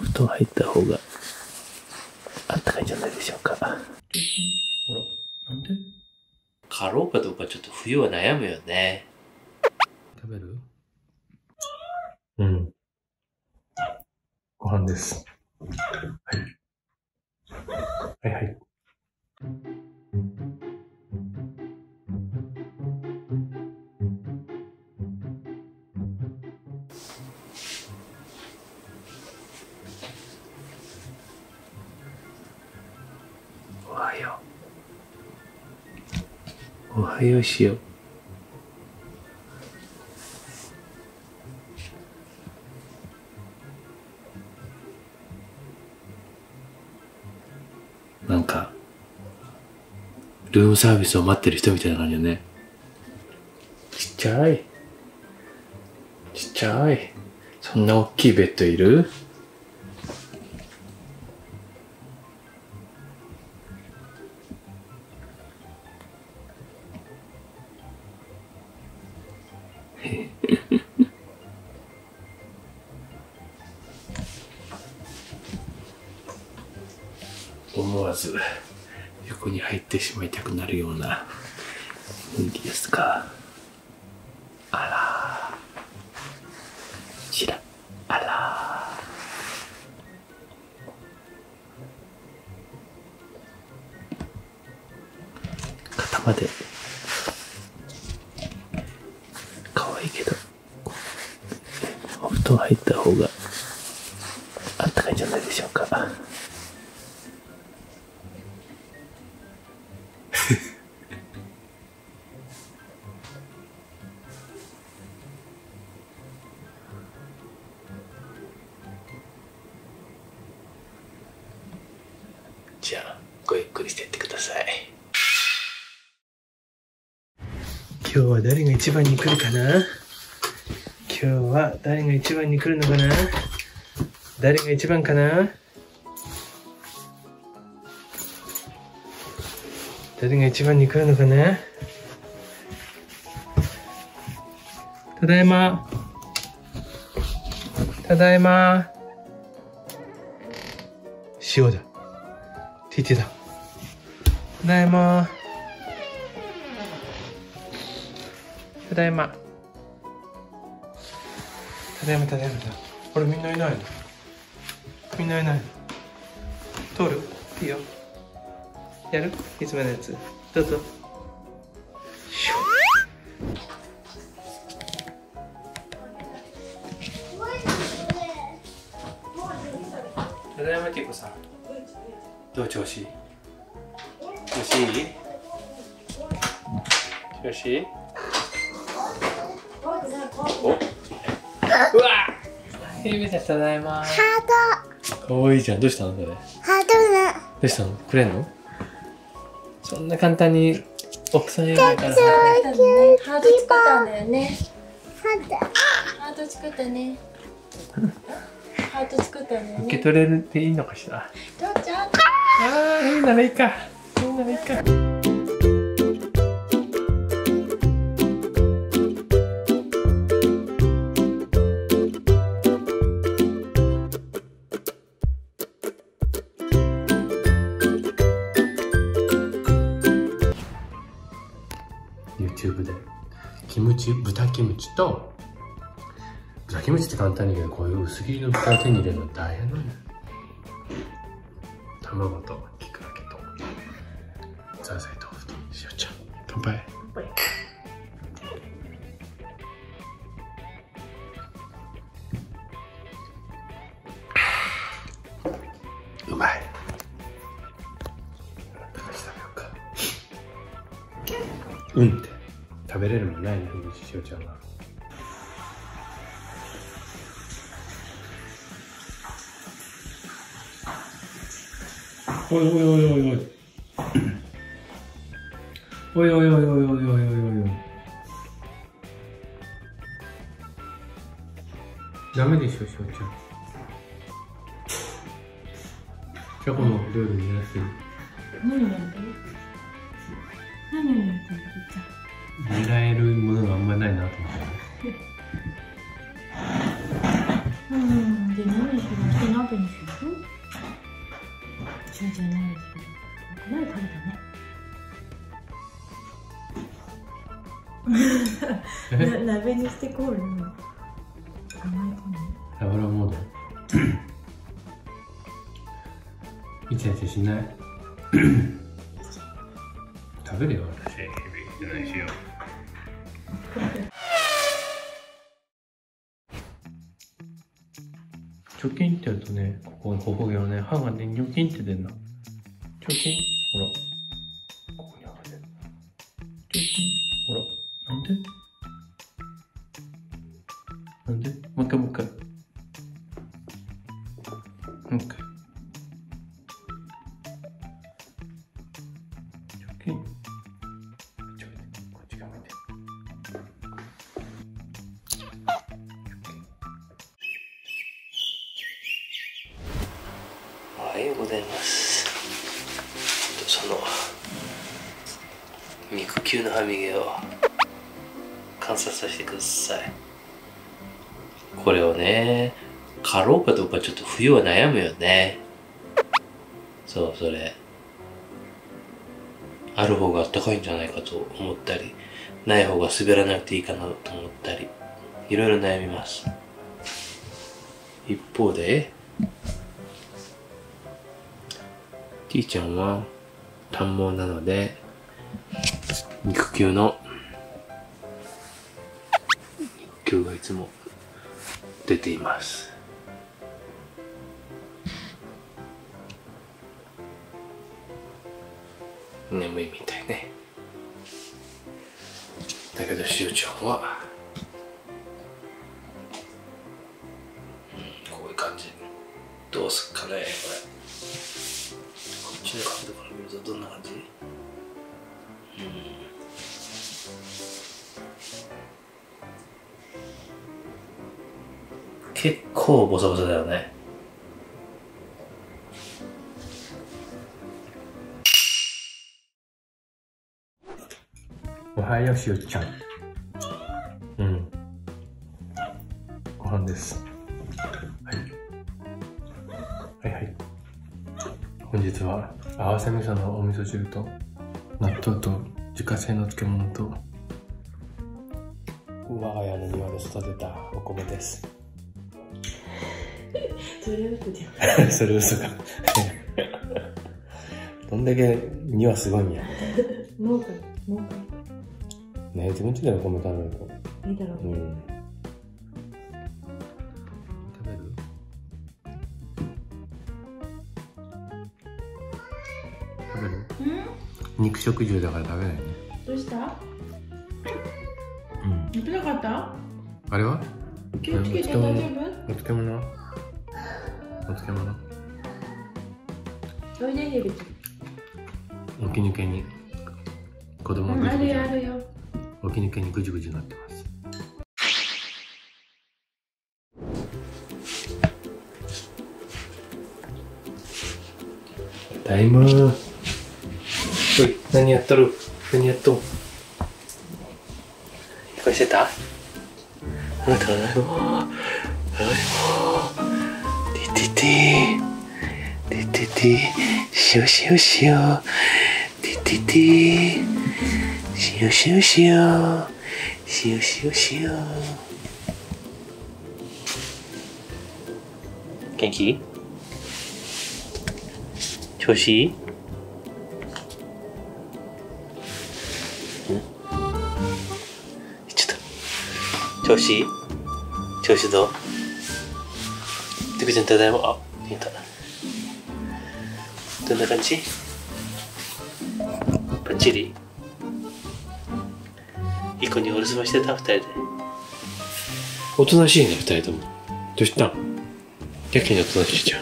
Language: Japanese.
布団入った方があったかいんじゃないでしょうか。ほら、なんで？かろうかどうかちょっと冬は悩むよね。食べる？うん。ご飯です。はい。はいはい。おはようしよう。なんか、ルームサービスを待ってる人みたいな感じだね。ちっちゃい。ちっちゃい。そんな大きいベッドいる？思わず横に入ってしまいたくなるような雰囲気ですかあらちらあら肩まで。可愛いけど。お布団入った方があったかいんじゃないでしょうか。日は誰が一番に来るかな？今日は誰が一番に来るのかな？誰が一番かな？誰が一番に来るのかな？ただいま。ただいま。塩だ。ティティだ。ただいま。ただいま。ただいまただいまこれみんないないの。みんないないの。通る。いいよ。やる？いつものやつ。どうぞ。シュただいまティコさんどう調子？調子いい？調子いい？おうわ。ヘビさんただいまハかわいいじゃん。どうしたのそれ。どートハートだうしたの？くれんの？そんな簡単に奥さんいないから。さハート作ったんだよね。ハートハート作ったね。ハート作ったね。受け取れるっていいのかしら。どうちゃん。ああいいならいいか。いいならいいかキムチと豚キムチって簡単に言うけどこういう薄切りの豚を手に入れるの大変なんだよ卵とキクラゲとザーサイ豆腐と塩ちゃん。乾杯。うまい。高橋食べようか。うんって。食べれるもんないねひ塩ちゃんはおいおいおいおいおい。おいおいおいおいおいおいおい。おいダメでしょしおちゃん。チョコのルールにやすい何なんで。何なん？見られるものがあんまりないなと思って。うん、で、何にしよう、にしよう。いちょ。食べたね。鍋にして。サラモード。しない。食べるよ、私。ないしよ。チョキンってやるとねここここがね歯がねニョキンって出るなチョキンほら。ざいます。その肉球の歯磨きを観察させてください。これをね買ろうかどうかちょっと冬は悩むよね。そうそれ。ある方があったかいんじゃないかと思ったりない方が滑らなくていいかなと思ったりいろいろ悩みます。一方で T ちゃんは短毛なので肉球の肉球がいつも出ています。眠いみたいね。だけどしおちゃんは、こういう感じ。どうすっかねこれ。こっちの角度から見るとどんな感じ？結構ボサボサだよね。おはようしおちゃん。うん。ご飯です。はい。はいはい。本日は合わせ味噌のお味噌汁と納豆と自家製の漬物と。我が家の庭で育てたお米です。それ嘘じゃん。それ嘘か。どんだけ庭すごいんや。農家農家ね自分ちでの米食べるといいだろう。うん食べる？うん？肉食獣だから食べないね。どうした？うん。やってなかった？あれは？気をつけて大丈お漬物？はお漬物？夫おいで起き。抜けに子供うんあるがぐじ。ぐじよあるよ。起き抜けにぐじぐじになってます。タイムおい何やっとる？何やっとん？これしてた？あなたはててててててしよしよしよてててしよしよしよしよしよしよ元気調子いい調子？いい調子どう？てくちゃんただいま？あ見えた。どんな感じ？バッチリ？いい子にお留守番してた？二人で。おとなしいね二人とも。どうしたん？やけにおとなしいじゃん。